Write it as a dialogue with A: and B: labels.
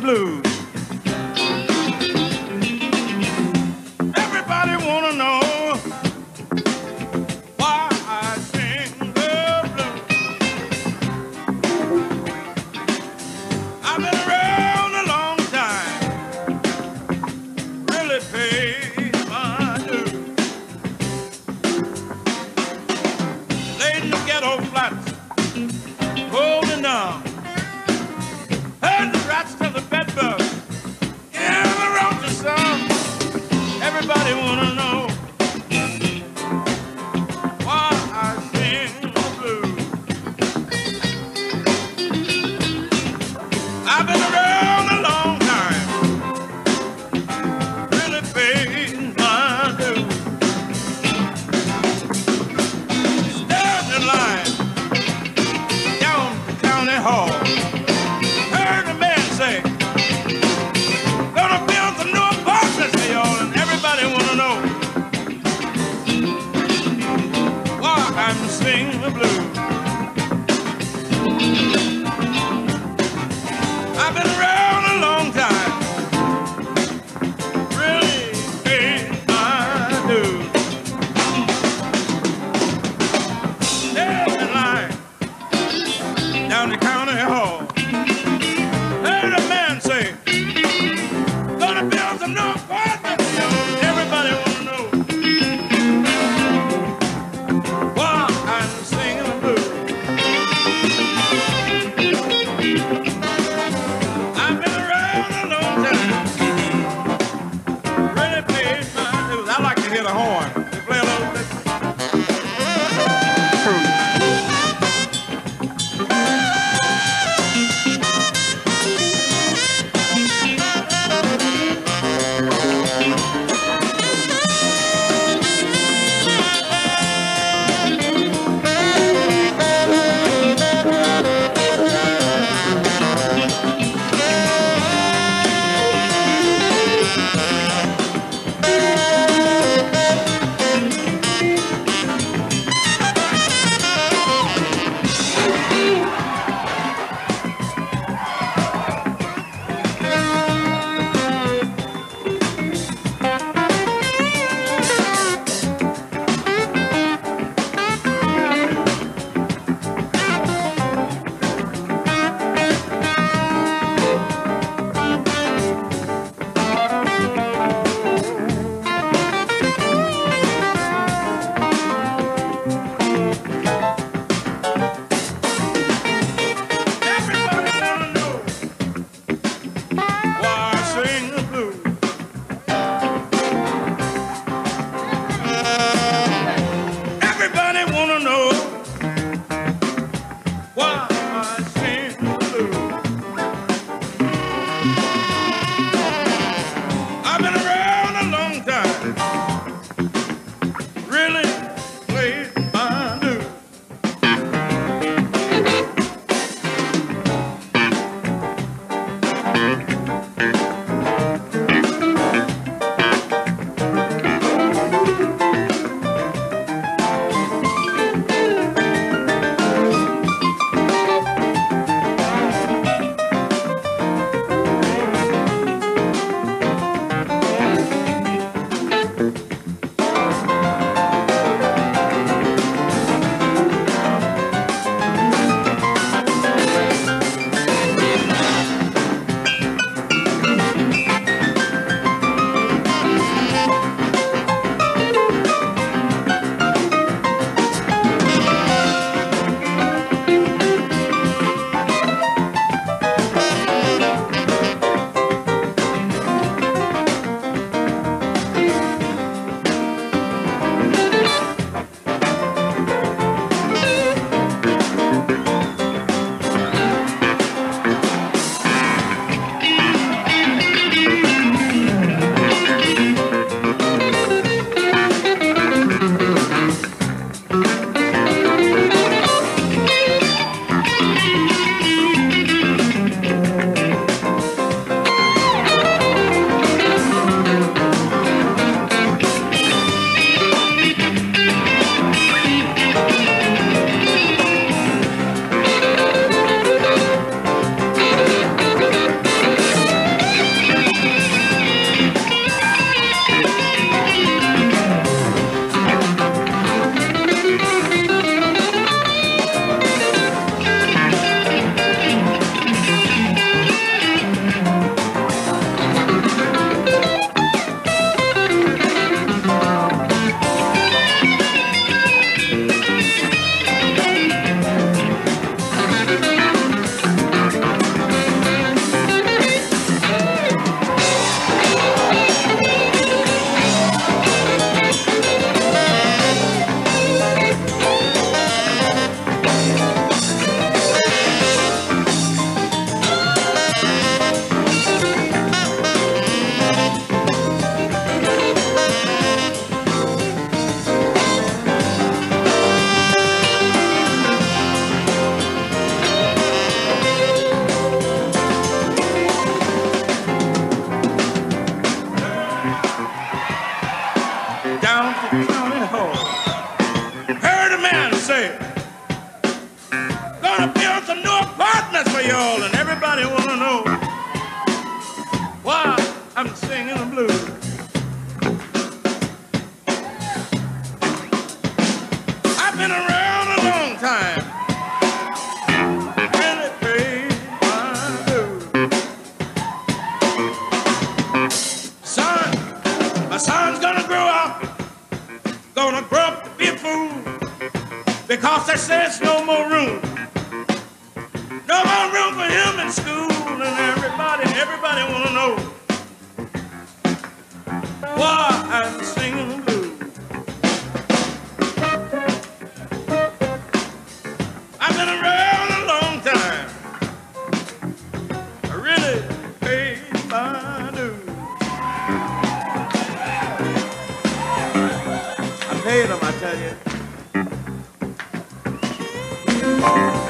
A: blues. Everybody wanna know why I sing the blues. I've been around a long time, really paid. Everybody wanna know. the blues. Because they say it's no more room. No more room for him in school, and everybody, everybody wanna know why I'm singing the blues. I've been around a long time. I really paid my dues. I paid them, I tell you. Thank